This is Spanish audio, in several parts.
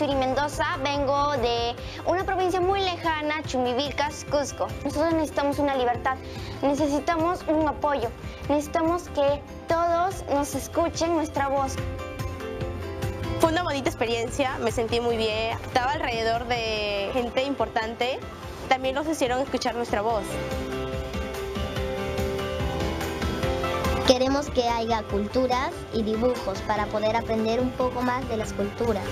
Rosa, vengo de una provincia muy lejana, Chumivilcas, Cusco. Nosotros necesitamos una libertad, necesitamos un apoyo, necesitamos que todos nos escuchen nuestra voz. Fue una bonita experiencia, me sentí muy bien, estaba alrededor de gente importante, también nos hicieron escuchar nuestra voz. Queremos que haya culturas y dibujos para poder aprender un poco más de las culturas.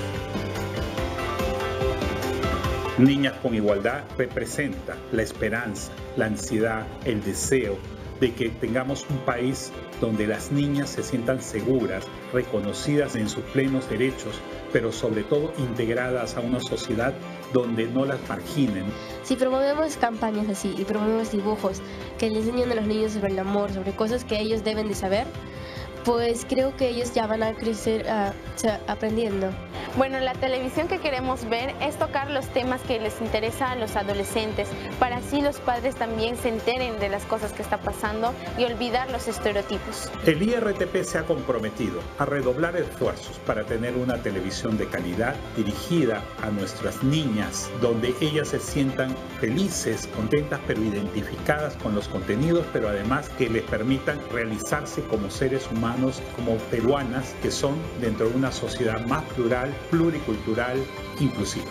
Niñas con Igualdad representa la esperanza, la ansiedad, el deseo de que tengamos un país donde las niñas se sientan seguras, reconocidas en sus plenos derechos, pero sobre todo integradas a una sociedad donde no las marginen. Si promovemos campañas así y promovemos dibujos que le enseñan a los niños sobre el amor, sobre cosas que ellos deben de saber, pues creo que ellos ya van a crecer aprendiendo. Bueno, la televisión que queremos ver es tocar los temas que les interesa a los adolescentes, para así los padres también se enteren de las cosas que está pasando y olvidar los estereotipos. El IRTP se ha comprometido a redoblar esfuerzos para tener una televisión de calidad dirigida a nuestras niñas, donde ellas se sientan felices, contentas, pero identificadas con los contenidos, pero además que les permitan realizarse como seres humanos, como peruanas, que son dentro de una sociedad más plural, pluricultural inclusiva.